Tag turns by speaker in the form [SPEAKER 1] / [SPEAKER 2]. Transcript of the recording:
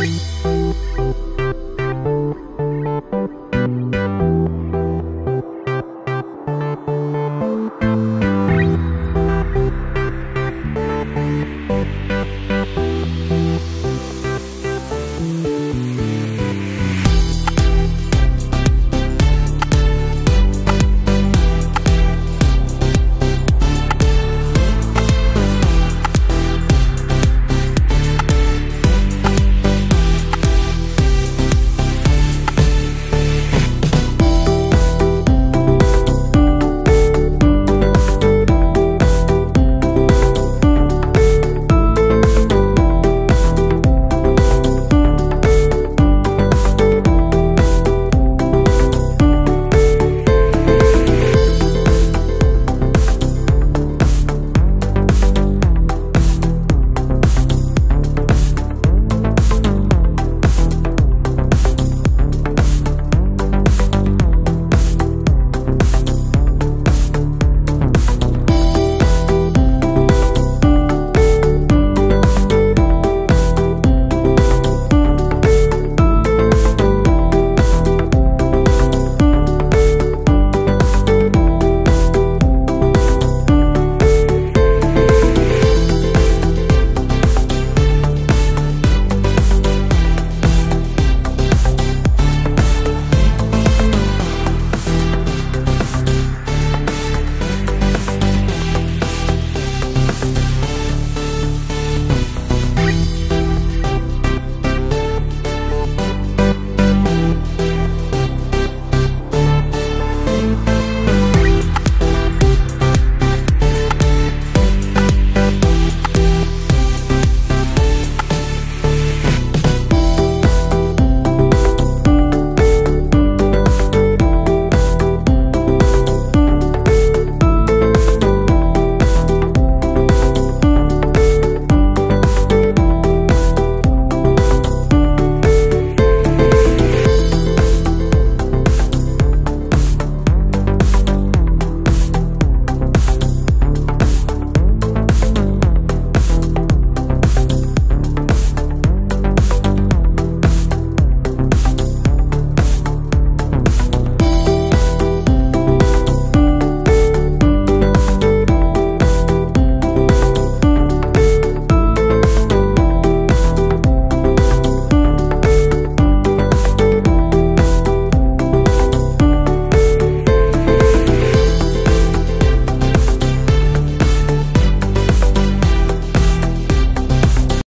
[SPEAKER 1] Bye.